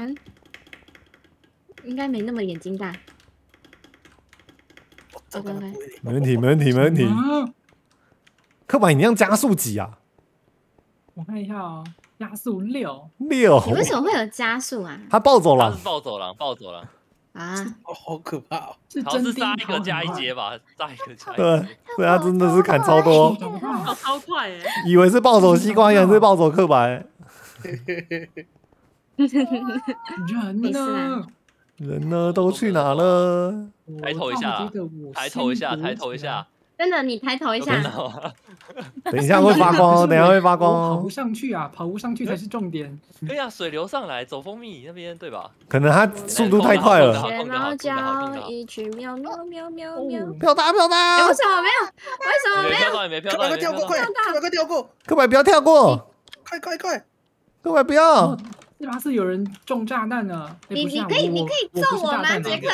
看，应该没那么眼睛大。这个对没问题，没问题，没问题。啊刻板你让加速几啊？我看一下哦，加速六，六。你为什么会有加速啊？他暴走了？暴走了，暴走了，啊，哦，好可怕哦！是好像是真杀一个加一阶。阶吧，杀一个加一对阶。，对他真的是砍超多，超快哎！以为是暴走西瓜，原来是暴走刻板。人呢？人呢？都去哪了？抬头一下抬头一下，抬头一下，真的，你抬头一下，等一下会发光哦，等一下会发光哦跑不。上去啊，跑不上去才是重点。可以啊，水流上来，走蜂蜜那边对吧？可能它速度太快了。学猫叫一曲喵喵喵喵喵。哦飘打飘哎，打为，什么没有？为什么没有？你没飘到，你没飘到，快快跳过。快跳过，各位不要跳过，快快快！各位不要哦。这把是有人中炸弹了。哎你你可以你可以揍我吗，杰克？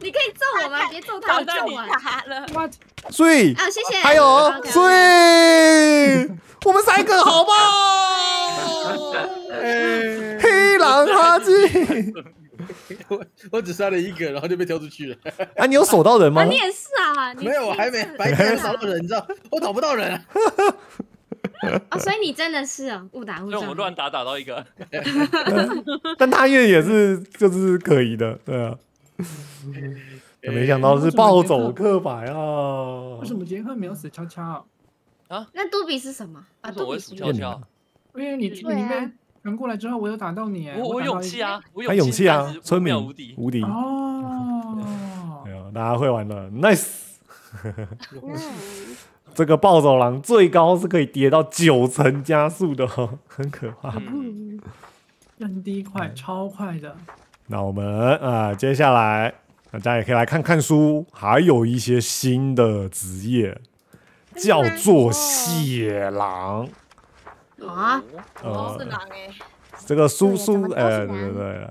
你可以揍我吗？别揍他，我救我。打了，What？所以啊，谢谢。还有所以我们三个好棒！哎，黑狼哈基我我只杀了一个，然后就被挑出去了。啊，你有守到人吗啊，？你也是啊？你没有，我还没是白天找到人，你知道？我找不到人啊。哦，所以你真的是哦，误打误撞。我们乱打打到一个，但他也也是就是可以的，对啊。没想到是暴走刻板啊为！什么杰克没有死悄悄？那杜比是什么？啊，杜比是悄悄？因为你对啊你被传过来之后，我有打到你。哎我我勇气啊，我他勇气啊，村民无敌。无敌。哦哎，呦，大家会玩的，nice。嗯，这个暴走狼最高是可以跌到九层加速的、哦，很可怕。嗯，真低快，超快的。那我们啊、呃接下来大家也可以来看看书，还有一些新的职业，叫做血狼。啊，呃都是，狼哎，这个书对书怎么都是呃，狼对对对，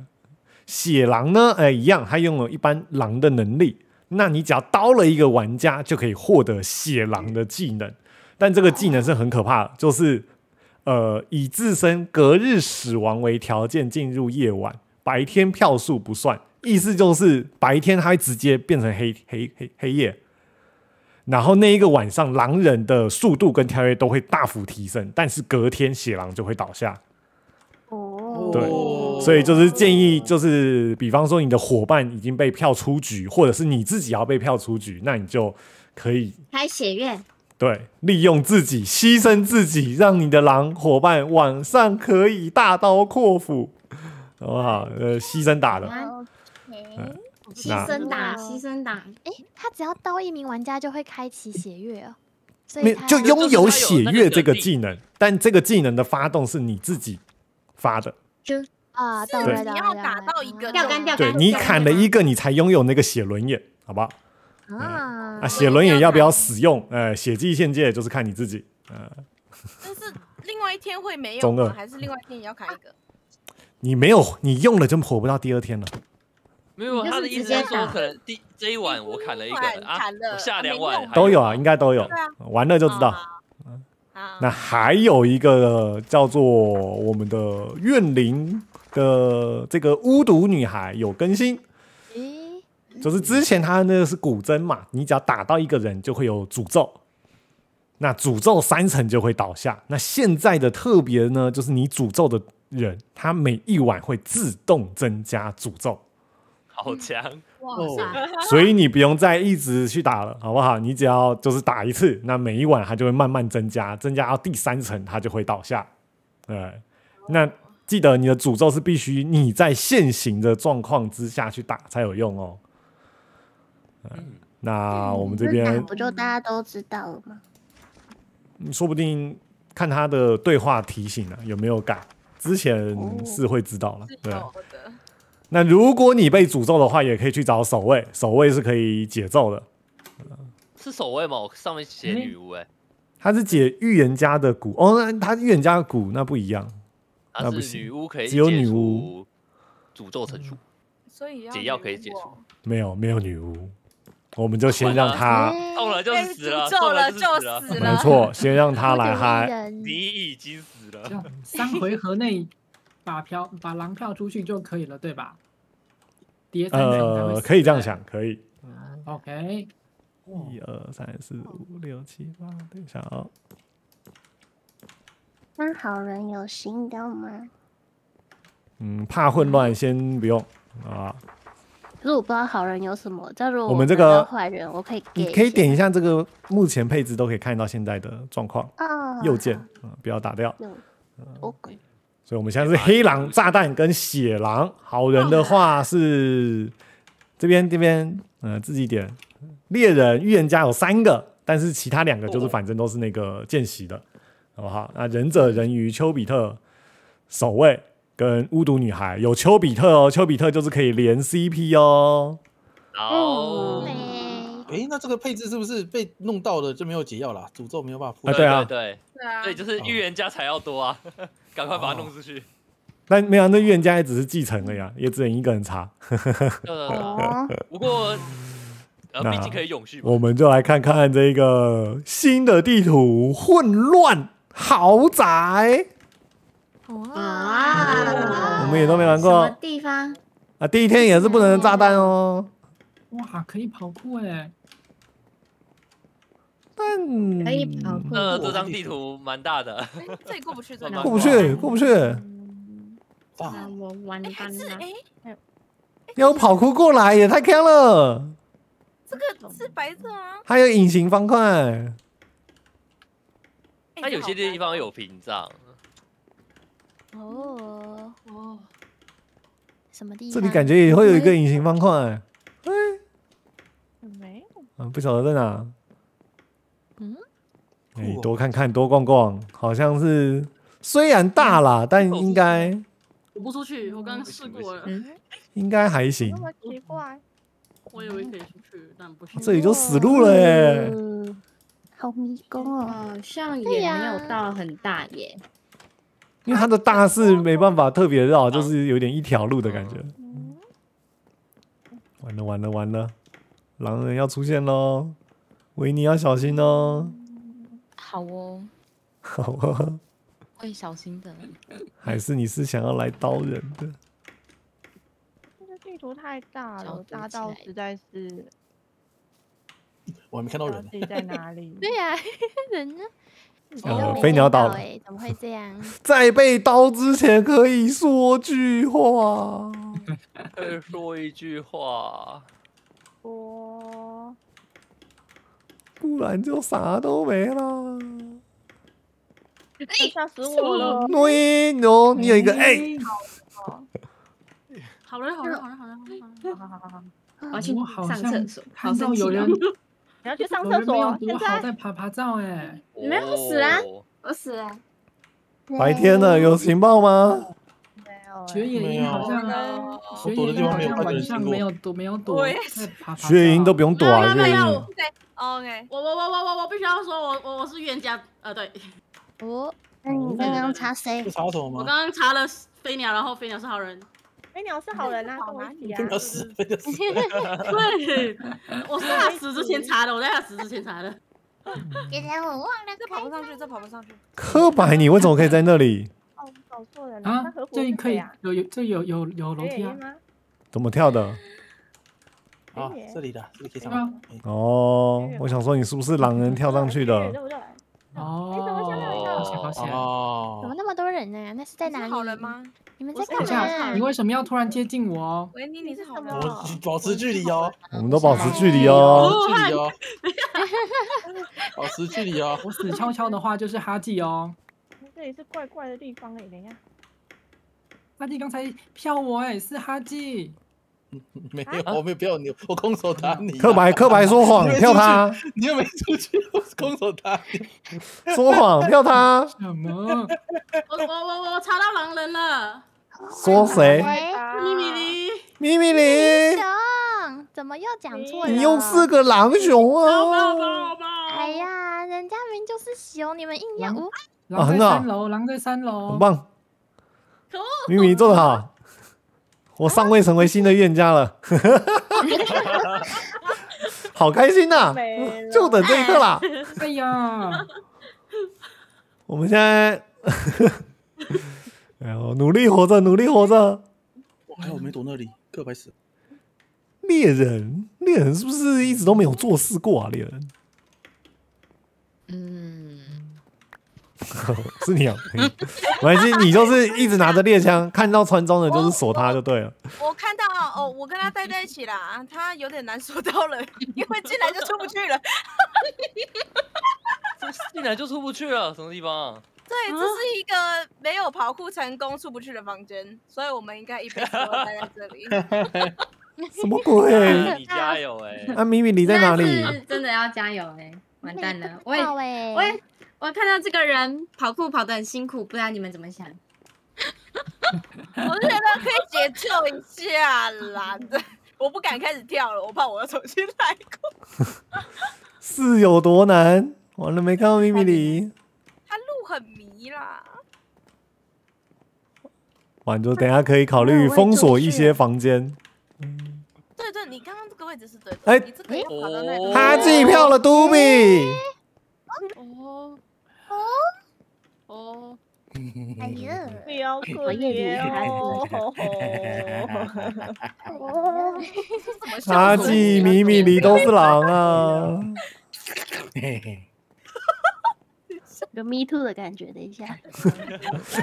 血狼呢，哎、一样，它拥有一般狼的能力。那你只要刀了一个玩家，就可以获得血狼的技能。但这个技能是很可怕的，就是呃，以自身隔日死亡为条件进入夜晚，白天票数不算。意思就是白天它会直接变成黑黑黑黑夜，然后那一个晚上狼人的速度跟跳跃都会大幅提升，但是隔天血狼就会倒下。哦，对所以就是建议，就是比方说你的伙伴已经被票出局，或者是你自己要被票出局，那你就可以开血月，对利用自己牺牲自己，让你的狼伙伴晚上可以大刀阔斧，好不好？呃，牺牲打的，牺牲打，牺牲打，哎，他只要刀一名玩家就会开启血月哦，所以他就拥有血月这个技能，但这个技能的发动是你自己发的，啊，对你要打到一个钓竿钓竿对你砍了一个，你才拥有那个血轮眼，好不好？啊啊，血轮眼要不要使用？呃，血迹限界就是看你自己，呃。但是另外一天会没有？还是另外一天也要砍一个？你没有，你用了就活不到第二天了。没有，他的意思是说，可能第这一晚我砍了一个砍了，下两晚都有啊，应该都有玩了就知道。啊，那还有一个叫做我们的怨灵的这个巫毒女孩有更新，就是之前她那个是古筝嘛，你只要打到一个人就会有诅咒，那诅咒三层就会倒下。那现在的特别呢，就是你诅咒的人，他每一晚会自动增加诅咒。好强，哇哦，所以你不用再一直去打了，好不好？你只要就是打一次，那每一晚它就会慢慢增加，增加到第三层它就会倒下。对，那记得你的诅咒是必须你在现行的状况之下去打才有用哦。嗯，那我们这那边不就大家都知道了吗？嗯说不定看他的对话提醒啊有没有改，之前是会知道了。对，那如果你被诅咒的话，也可以去找守卫，守卫是可以解咒的。是守卫吗？我上面写女巫哎，他是解预言家的蛊哦，那他预言家的蛊那不一样，那是不行女巫可以只有女巫诅咒成熟，所以解药可以解除除。没有没有女巫，我们就先让他，诶痛了就死了，痛了就就死了。没错，先让他来嗨。你已经死了这。样三回合内把票把狼票出去就可以了，对吧？叠三层才会呃，可以这样想，可以。OK，一二三四五六七八，等一下啊、那好人有新的吗？嗯，怕混乱，先不用啊。可是我不知道好人有什么。假如我们这个坏人，我可以给。你可以点一下这个目前配置都可以看到现在的状况，哦，右键啊、不要打掉。所以我们现在是黑狼、炸弹跟血狼。好人的话是这边这边，呃，自己点。猎人、预言家有三个，但是其他两个就是反正都是那个见习的，好不好？那忍者、人鱼、丘比特、守卫跟巫毒女孩有丘比特哦，丘比特就是可以连 CP 哦。好，美。哎，那这个配置是不是被弄到了就没有解药了？诅咒没有办法破啊。对啊对啊，对，就是预言家才要多啊，赶快把它弄出去。但没有，那预言家也只是继承了呀，也只能一个人查。不过呃，毕竟可以永续。我们就来看看这个新的地图——混乱豪宅。哇，我们也都没玩什么过地方？啊，第一天也是不能炸弹哦。哇，可以跑酷哎！但可以跑酷那这张地图蛮大的，哎这里过不去，这过不去，过不去，大那我完蛋了。是哎，要跑酷过来也太坑了。这个是白色吗？还有隐形方块，哎它有些地方有屏障。哦，哦，什么地方？这里感觉也会有一个隐形方块。没有。嗯，不晓得在哪。嗯，哎、酷哦多看看，多逛逛，好像是虽然大啦，但应该我不出去，我刚刚试过了，嗯，应该还行。么奇怪。我以为可以出去，但不行。这里就死路了耶！哦好迷宫哦。好像也没有到很大耶。因为它的大是没办法特别绕，就是有点一条路的感觉。完了完了完了，狼人要出现喽！维尼要小心哦。好哦，好啊，会小心的。还是你是想要来刀人的？这个地图太大了，大到实在是我还没看到人在哪 里。对呀、人呢？飞鸟见到岛哎，怎么会这样？在被刀之前可以说句话。可以说一句话，说不然就啥都没了。吓死我了！对，哦，你有一个哎，好人，好人，好人，好人，好人。好好好好，我要去我好像上厕所，好看到生气哦有人！你要去上厕所，躲现在好在爬爬照哎。你没有死啊哦我死了。白天的，有情报吗？没有雪哎野鹰好像，哦雪野鹰好像晚上没有躲，没有躲雪鹰照都不用躲啊，，OK，我我我我我我必须要说，我我我是预言家，呃，对哦，那你刚刚查谁查什么吗？我刚刚查了飞鸟，然后飞鸟是好人。飞鸟是好人啊，跟我一起啊。对，我是他死之前查的，我在他死之前查的。原来我忘了这跑不上去，这跑不上去。柯白，你为什么可以在那里？哦，搞错人了。啊这里可以啊？有有这有有有楼梯。吗？怎么跳的？啊，这里的，这里可以上哦，我想说你是不是狼人跳上去的？哦，哎怎么那么多人呢？那是在哪里？好人吗？你们在我是干嘛？你为什么要突然接近我哦？维尼，你是好人？我保持距离哦，我们都保持距离 保哦。持距离哦，保持距离哦。我死悄悄的话就是哈记哦。这里是怪怪的地方哎，等一下。哈记刚才票我哎，是哈记。没有，我没有不要你，我空手打你啊。柯白，柯白说谎 你，没票他，你又没出去，我空手打你。说谎，票他，什么？我我我我查到狼人了，说谁？哎，咪咪咪，咪咪哩，熊，怎么又讲错了？你又是个狼熊啊！哎呀，人家明明就是熊，你们硬要狼呜。狼在很好三楼，狼在三楼。很棒！咪咪做得好，我尚未成为新的预言家了，好开心呐！就等这一刻啦。哎呀，我们现在哎呦，努力活着，努力活着。哇还好没躲那里，可白死了。猎人，猎人是不是一直都没有做事过啊？猎人嗯，是你啊，嗯 没关系，你就是一直拿着猎枪，看到穿装的就是锁他就对了。我看到哦，我跟他待在一起啦，他有点难说到了，因为进来就出不去了。进来就出不去了，什么地方啊？对，这是一个没有跑酷成功出不去的房间，所以我们应该一辈子都待在这里。什么鬼？你加油哎！啊，咪咪你在哪里？是真的要加油哎、完蛋了！我也我也我看到这个人跑酷跑得很辛苦，不知道你们怎么想？我是觉得可以解救一下啦，对，我不敢开始跳了，我怕我要重新来过。是有多难？完了没看到秘密里？他路很迷啦，完就等下可以考虑封锁一些房间。对对，你刚刚这个位置是对的，哎你这个要跑到那里。他寄票了，杜比。哦哦，哎呀，不要我可也怜哦。他寄米米里都是狼啊！有 me too 的感觉，等一下，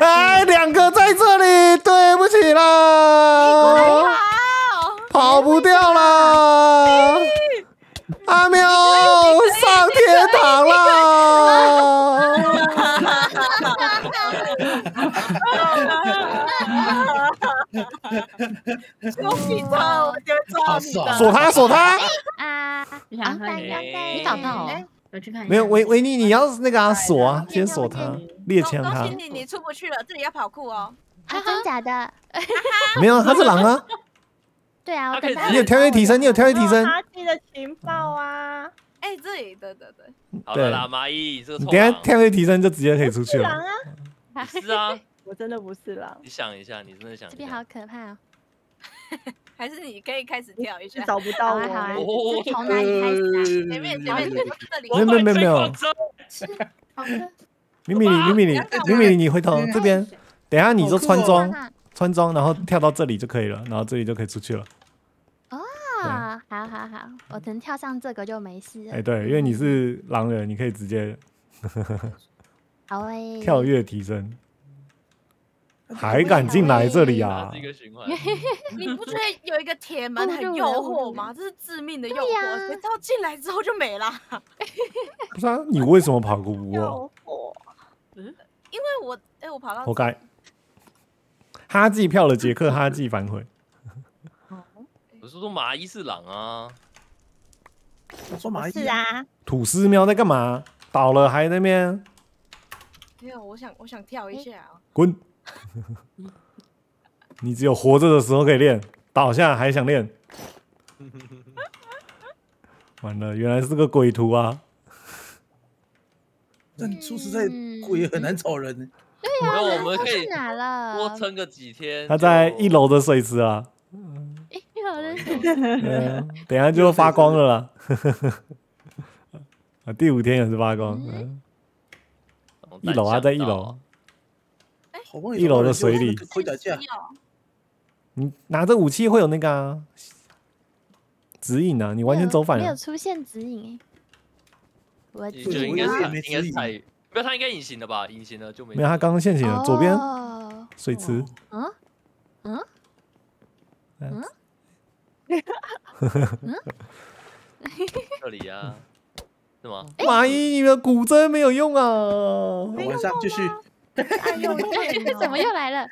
哎，两个在这里，对不起啦，跑不掉啦！阿喵上天堂啦！救命啊！我就抓你的。锁他，锁他！啊，你想喝当饮料？当当，你找到哦，我去看一下。没有维维尼，你要那个啊锁啊，先锁他，猎枪他恭恭。喜你，你出不去了，这里要跑酷哦。啊，真假的？没有，他是狼啊！对啊，我等他你有跳跃提升，你有跳跃提升。他寄的情报啊，哎，这里，对对对，对。好了啦，蚂蚁这个你等下跳跃提升就直接可以出去了。是狼啊，是啊，我真的不是狼，你想一下，你真的想一这边好。可怕哦。还是你可以开始跳一下。是。找不到我好啊好啊嘞。哦，从哪里开始啊？前面前面这里。没有没有没有没有，好的，咪咪里咪咪里咪咪里，你回头这边，等下你就穿装啊，穿装，然后跳到这里就可以了，然后这里就可以出去了。啊，好好好，我能跳上这个就没事了哎，。对，因为你是狼人，你可以直接 好诶，跳跃提升，还敢进来这里啊是一？个循环。你不觉得有一个铁门很诱惑吗？这是致命的诱惑，谁知道进来之后就没了。不是啊，你为什么跑不过？诱惑，因为我哎，我跑到活该！哈季票了，杰克哈季反悔。我是说蚂蚁是狼啊，我说蚂蚁是，啊，土司喵在干嘛？倒了还在那边没有，我想我想跳一下啊。滚！你只有活着的时候可以练，倒下还想练。完了，原来是个鬼图啊！但说实在，鬼也很难找人呢。没有，我们可以去哪了？多撑个几天。他在一楼的水池啊，有人对啊等下就发光了啦。啊，第五天也是发光，一楼啊，在一楼。一楼的水里你拿着武器会有那个啊指引啊，你完全走反了。没有出现指引哎。我你就应该是应该是没指引踩，没有，他应该隐形的吧？隐形的就没。没有，他刚刚现形了，左边哦水池。嗯嗯嗯 这里啊，是吗？蚂蚁，你的古筝没有用啊！晚上继续。怎么又来了？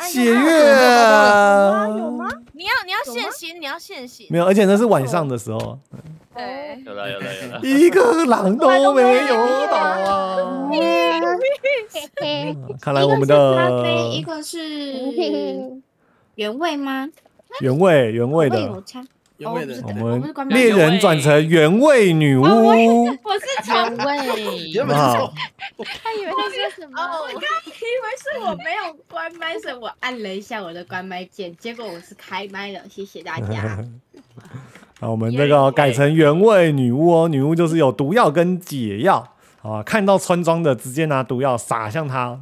血月啊！有吗？你要你要现行，你要现行。没有，而且那是晚上的时候，对，有了有了有了。一个狼都没有打啊！嗯看来我们的咖啡，一个是原味吗？原味原味的有，差。原味的哦，我们猎人转成原味女巫。我是从原味 原本他以为他说什么？哦，我刚以为是我没有关麦，所以我按了一下我的关麦键，结果我是开麦了，谢谢大家。啊，我们这个改成原味女巫哦，女巫就是有毒药跟解药啊，看到村庄的直接拿毒药撒向他，